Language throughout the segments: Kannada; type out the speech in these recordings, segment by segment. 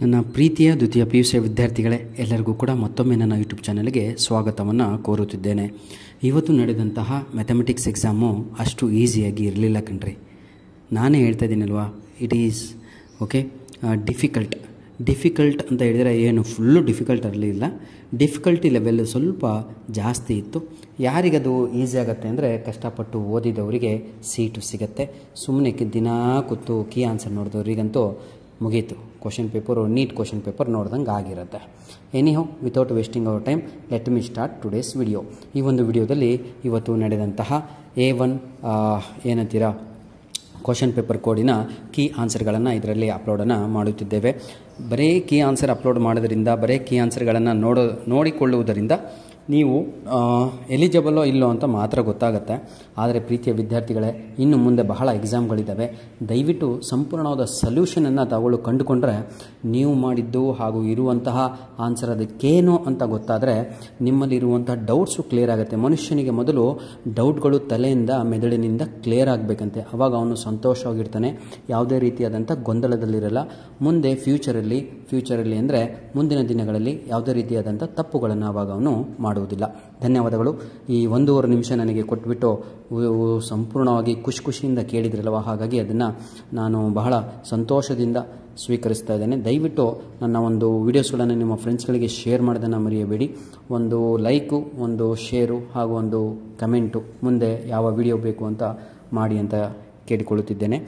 ನನ್ನ ಪ್ರೀತಿಯ ದ್ವಿತೀಯ ಪಿ ಯು ಸಿ ವಿದ್ಯಾರ್ಥಿಗಳೇ, ಎಲ್ಲರಿಗೂ ಕೂಡ ಮತ್ತೊಮ್ಮೆ ನನ್ನ ಯೂಟ್ಯೂಬ್ ಚಾನಲ್ಗೆ ಸ್ವಾಗತವನ್ನು ಕೋರುತ್ತಿದ್ದೇನೆ. ಇವತ್ತು ನಡೆದಂತಹ ಮ್ಯಾಥಮೆಟಿಕ್ಸ್ ಎಕ್ಸಾಮು ಅಷ್ಟು ಈಸಿಯಾಗಿ ಇರಲಿಲ್ಲ ಕಣ್ರಿ. ನಾನೇ ಹೇಳ್ತಾ ಇದ್ದೀನಲ್ವಾ it is okay difficult difficult ಅಂತ ಹೇಳಿದರೆ ಏನು ಫುಲ್ಲು ಡಿಫಿಕಲ್ಟ್ ಇರಲಿಲ್ಲ ಡಿಫಿಕಲ್ಟಿ ಲೆವೆಲ್ ಸ್ವಲ್ಪ ಜಾಸ್ತಿ ಇತ್ತು. ಯಾರಿಗದು ಈಸಿ ಆಗುತ್ತೆ ಅಂದರೆ ಕಷ್ಟಪಟ್ಟು ಓದಿದವರಿಗೆ ಸೀಟು ಸಿಗುತ್ತೆ. ಸುಮ್ಮನೆ ದಿನ ಕೂತು ಕೀ ಆನ್ಸರ್ ನೋಡಿದವರಿಗಂತೂ ಮುಗೀತು. Question paper NEET question paper ನೋಡ್ದಂಗೆ ಆಗಿರುತ್ತೆ. Anyhow without wasting our time let me start today's video ಈ ಒಂದು ವಿಡಿಯೋದಲ್ಲಿ ಇವತ್ತು ನಡೆದಂತಹ ಎ ಒನ್ ಏನಂತೀರಾ ಕ್ವಶನ್ ಪೇಪರ್ ಕೋಡಿನ ಕೀ ಆನ್ಸರ್ಗಳನ್ನು ಇದರಲ್ಲಿ ಅಪ್ಲೋಡನ್ನು ಮಾಡುತ್ತಿದ್ದೇವೆ. ಬರೀ ಕೀ ಆನ್ಸರ್ ಅಪ್ಲೋಡ್ ಮಾಡೋದ್ರಿಂದ, ಬರೀ ಕೀ ಆನ್ಸರ್ಗಳನ್ನು ನೋಡೋ, ನೋಡಿಕೊಳ್ಳುವುದರಿಂದ ನೀವು ಎಲಿಜಿಬಲ್ಲೋ ಇಲ್ಲೋ ಅಂತ ಮಾತ್ರ ಗೊತ್ತಾಗುತ್ತೆ. ಆದರೆ ಪ್ರೀತಿಯ ವಿದ್ಯಾರ್ಥಿಗಳೇ, ಇನ್ನು ಮುಂದೆ ಬಹಳ ಎಕ್ಸಾಮ್ಗಳಿದ್ದಾವೆ ದಯವಿಟ್ಟು ಸಂಪೂರ್ಣವಾದ ಸಲ್ಯೂಷನನ್ನು ತಗೊಳ್ಳು ಕಂಡುಕೊಂಡ್ರೆ, ನೀವು ಮಾಡಿದ್ದು ಹಾಗೂ ಇರುವಂತಹ ಆನ್ಸರ್ ಅದಕ್ಕೇನು ಅಂತ ಗೊತ್ತಾದರೆ, ನಿಮ್ಮಲ್ಲಿರುವಂತಹ ಡೌಟ್ಸು ಕ್ಲಿಯರ್ ಆಗುತ್ತೆ. ಮನುಷ್ಯನಿಗೆ ಮೊದಲು ಡೌಟ್ಗಳು ತಲೆಯಿಂದ, ಮೆದುಳಿನಿಂದ ಕ್ಲಿಯರ್ ಆಗಬೇಕಂತೆ. ಅವಾಗ ಅವನು ಸಂತೋಷವಾಗಿರ್ತಾನೆ. ಯಾವುದೇ ರೀತಿಯಾದಂಥ ಗೊಂದಲದಲ್ಲಿರಲ್ಲ. ಮುಂದೆ ಫ್ಯೂಚರಲ್ಲಿ ಫ್ಯೂಚರಲ್ಲಿ ಅಂದರೆ ಮುಂದಿನ ದಿನಗಳಲ್ಲಿ ಯಾವುದೇ ರೀತಿಯಾದಂಥ ತಪ್ಪುಗಳನ್ನು ಅವಾಗ ಅವನು ಮಾಡುವುದಿಲ್ಲ. ಧನ್ಯವಾದಗಳು. ಈ ಒಂದೂವರೆ ನಿಮಿಷ ನನಗೆ ಕೊಟ್ಬಿಟ್ಟು ಸಂಪೂರ್ಣವಾಗಿ ಖುಷಿ ಖುಷಿಯಿಂದ ಕೇಳಿದ್ರಲ್ವ? ಹಾಗಾಗಿ ಅದನ್ನು ನಾನು ಬಹಳ ಸಂತೋಷದಿಂದ ಸ್ವೀಕರಿಸ್ತಾ ಇದ್ದೇನೆ. ದಯವಿಟ್ಟು ನನ್ನ ಒಂದು ವೀಡಿಯೋಸ್ಗಳನ್ನು ನಿಮ್ಮ ಫ್ರೆಂಡ್ಸ್ಗಳಿಗೆ ಶೇರ್ ಮಾಡೋದನ್ನು ಮರೆಯಬೇಡಿ. ಒಂದು ಲೈಕು, ಒಂದು ಶೇರು ಹಾಗೂ ಒಂದು ಕಮೆಂಟು ಮುಂದೆ ಯಾವ ವಿಡಿಯೋ ಬೇಕು ಅಂತ ಮಾಡಿ ಅಂತ ಕೇಳಿಕೊಳ್ಳುತ್ತಿದ್ದೇನೆ.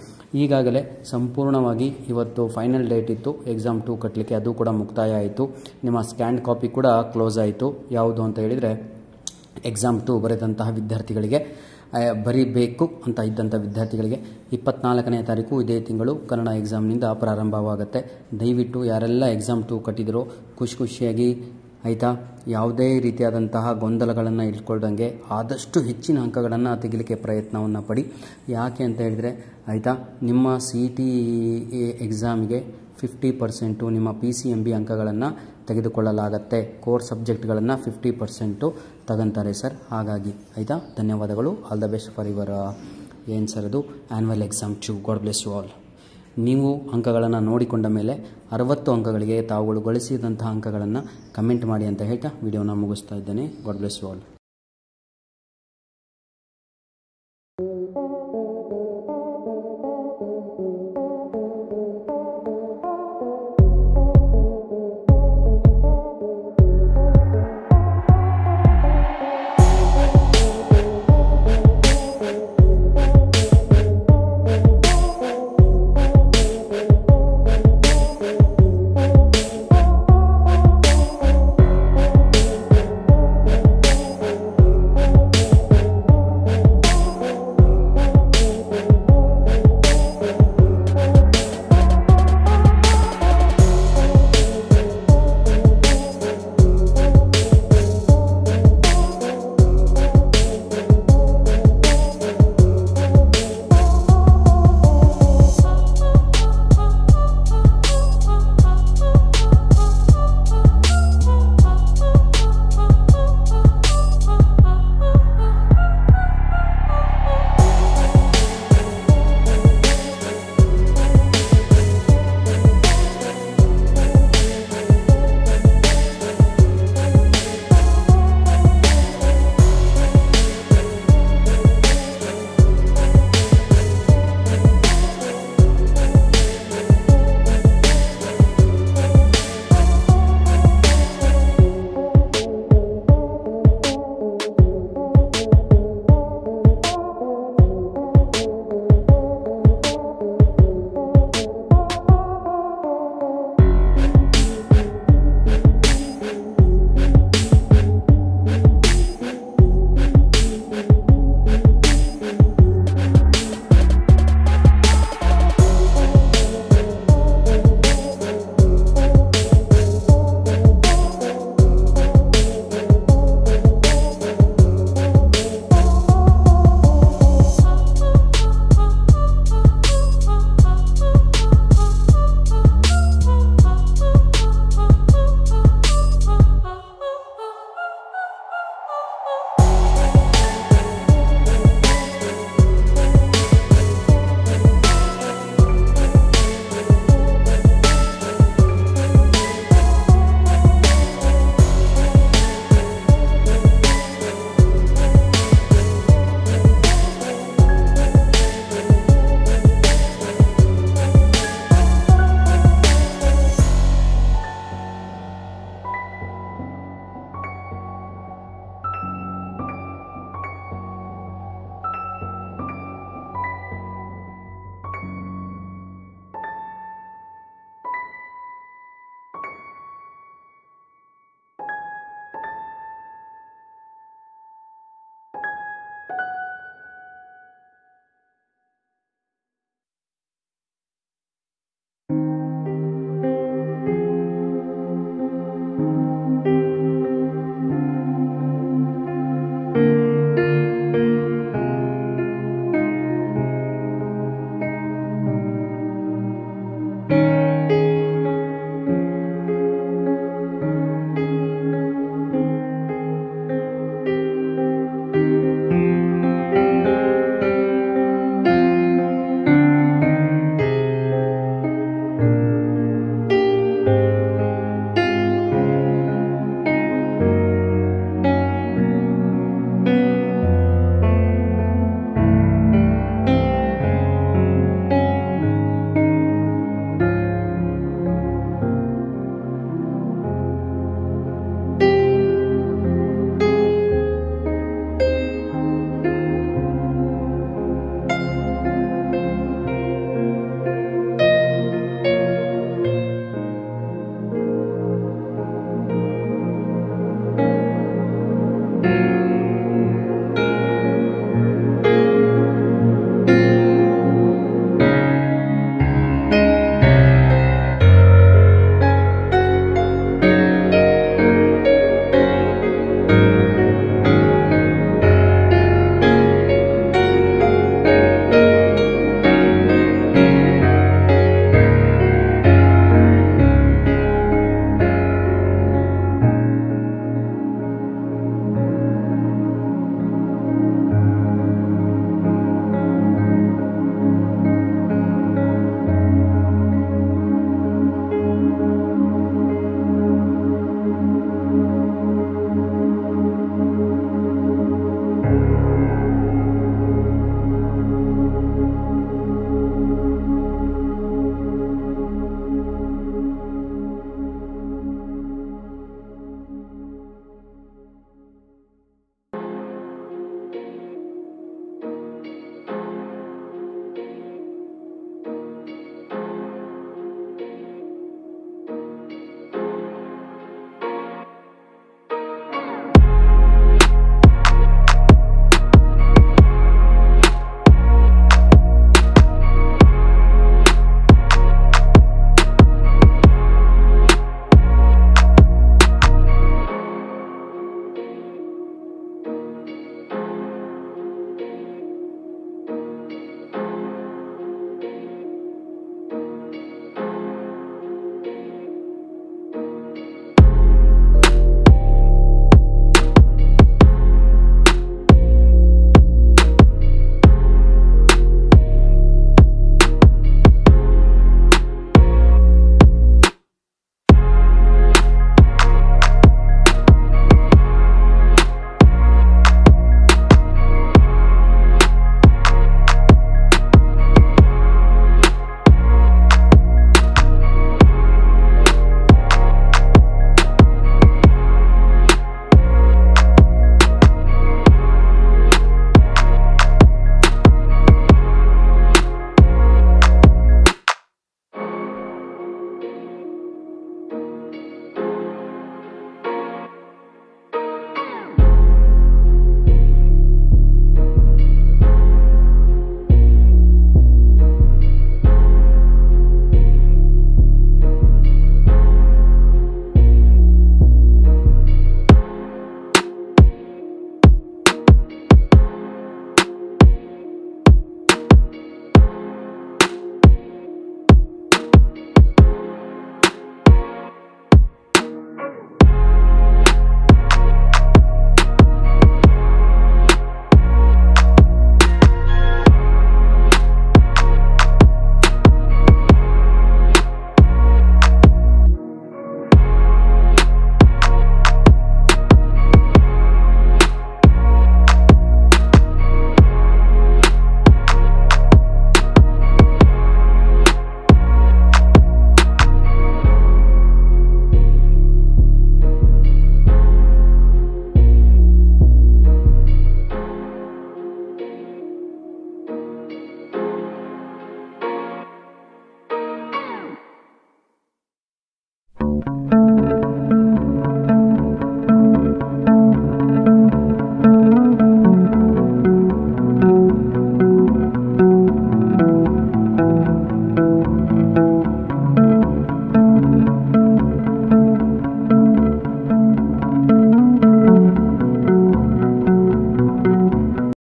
ಈಗಾಗಲೇ ಸಂಪೂರ್ಣವಾಗಿ ಇವತ್ತು ಫೈನಲ್ ಡೇಟ್ ಇತ್ತು. ಎಕ್ಸಾಮ್ ಟು ಕಟ್ಟಲಿಕ್ಕೆ ಅದು ಕೂಡ ಮುಕ್ತಾಯ ಆಯಿತು. ನಿಮ್ಮ ಸ್ಕ್ಯಾನ್ ಕಾಪಿ ಕೂಡ ಕ್ಲೋಸ್ ಆಯಿತು. ಯಾವುದು ಅಂತ ಹೇಳಿದರೆ ಎಕ್ಸಾಮ್ ಟು ಬರೆದಂತಹ ವಿದ್ಯಾರ್ಥಿಗಳಿಗೆ ಬರೀಬೇಕು ಅಂತ ಇದ್ದಂಥ ವಿದ್ಯಾರ್ಥಿಗಳಿಗೆ ಇಪ್ಪತ್ನಾಲ್ಕನೇ ತಾರೀಕು ಇದೇ ತಿಂಗಳು ಕನ್ನಡ ಎಕ್ಸಾಮ್ನಿಂದ ಪ್ರಾರಂಭವಾಗುತ್ತೆ. ದಯವಿಟ್ಟು ಯಾರೆಲ್ಲ ಎಕ್ಸಾಮ್ ಟು ಕಟ್ಟಿದರೋ, ಖುಷಿ ಖುಷಿಯಾಗಿ ಆಯಿತಾ? ಯಾವುದೇ ರೀತಿಯಾದಂತಹ ಗೊಂದಲಗಳನ್ನು ಇಟ್ಕೊಳ್ದಂಗೆ ಆದಷ್ಟು ಹೆಚ್ಚಿನ ಅಂಕಗಳನ್ನು ತೆಗಿಲಿಕ್ಕೆ ಪ್ರಯತ್ನವನ್ನು ಪಡಿ. ಯಾಕೆ ಅಂತ ಹೇಳಿದರೆ, ಆಯಿತಾ? ನಿಮ್ಮ ಸಿ ಟಿ ಎಕ್ಸಾಮ್ಗೆ ಫಿಫ್ಟಿ ಪರ್ಸೆಂಟು ನಿಮ್ಮ ಪಿ ಸಿ ಎಂ ಬಿ ಅಂಕಗಳನ್ನು ತೆಗೆದುಕೊಳ್ಳಲಾಗತ್ತೆ. ಕೋರ್ ಸಬ್ಜೆಕ್ಟ್ಗಳನ್ನು ಫಿಫ್ಟಿ ಪರ್ಸೆಂಟು ತಗೊಂತಾರೆ ಸರ್. ಹಾಗಾಗಿ, ಆಯಿತಾ? ಧನ್ಯವಾದಗಳು. All the best for your ಏನು ಸರ್ ಅದು ಆ್ಯನ್ವಲ್ ಎಕ್ಸಾಮ್ ಟು ಗಾಡ್ ಬ್ಲೆಸ್ ಯು ಆಲ್ ನೀವು ಅಂಕಗಳನ್ನು ನೋಡಿಕೊಂಡ ಮೇಲೆ ಅರವತ್ತು ಅಂಕಗಳಿಗೆ ತಾವುಗಳು ಗಳಿಸಿದಂತಹ ಅಂಕಗಳನ್ನು ಕಮೆಂಟ್ ಮಾಡಿ ಅಂತ ಹೇಳ್ತಾ ವಿಡಿಯೋನ ಮುಗಿಸ್ತಾ ಇದ್ದೇನೆ. God bless you all